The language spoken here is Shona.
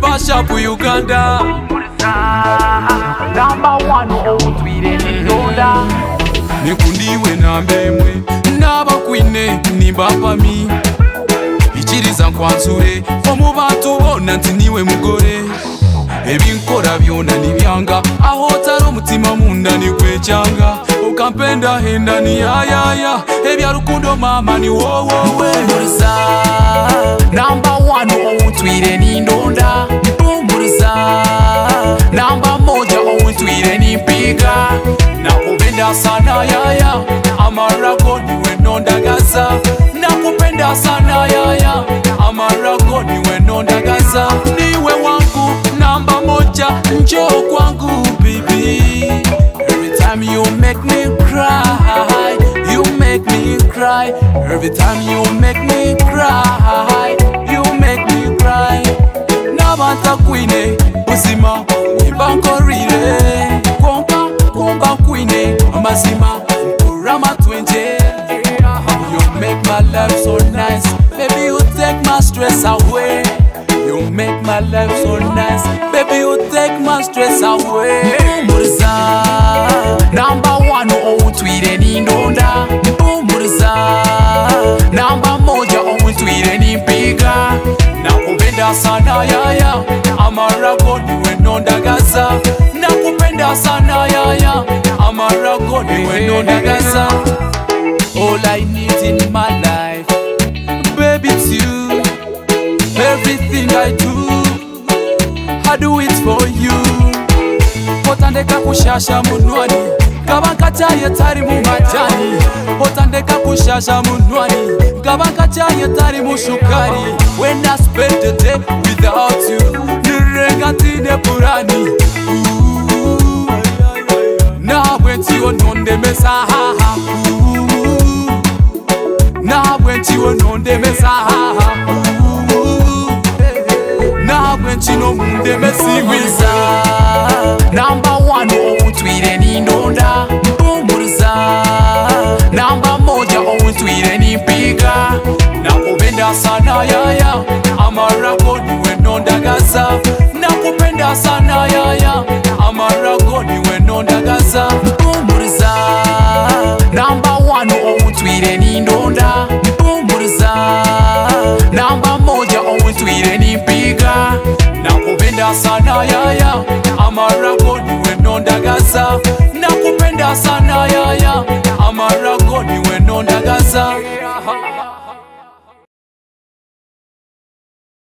basha ku oh, uganda nikundiwe nambemwe nabakwine ni bapami ikiriza nkwanzure omu bantu bona nti niwe mugore ebinkora byona nibyanga aho otari omutima munda nikwecyanga okampenda henda niyayaya ebya rukundo mama ni wowowe sana yaya amarako niwe nakupenda sana yaya amarako niwe niwe wangu namba moja njo kwangu bibi every you make me cry you make me cry every you make me cry you make me cry nabanta buzima ibankorire stress away. You make my life so nice. Baby, you take my stress away. Mpumuriza, number one outwire oh, ni ndonda. Mpumuriza, namba moja outwire oh, ni mpiga. Nakupenda sana yaya, amarako niwe ndondagaza. Nakupenda sana yaya, amarako niwe ndondagaza. All I need in my life. think I do I do it for you potandeka kushasha munwani ngavangachaye tari mumajani potandeka kushasha munwani ngavangachaye tari musukari when i spend a day without you nirenga ndine purani nawe ndiwo nondemesa hahaku nawe ndiwo nondemesa hahaku chino mundeme siwiza namba one ounswire oh, ni ndonda mpumuruza namba moja ounswire oh, ni mpiga nakubenda sana yaya amara nakupenda sana yaya neema yako niwe nondagaza nakupenda sana yaya neema niwe nondagaza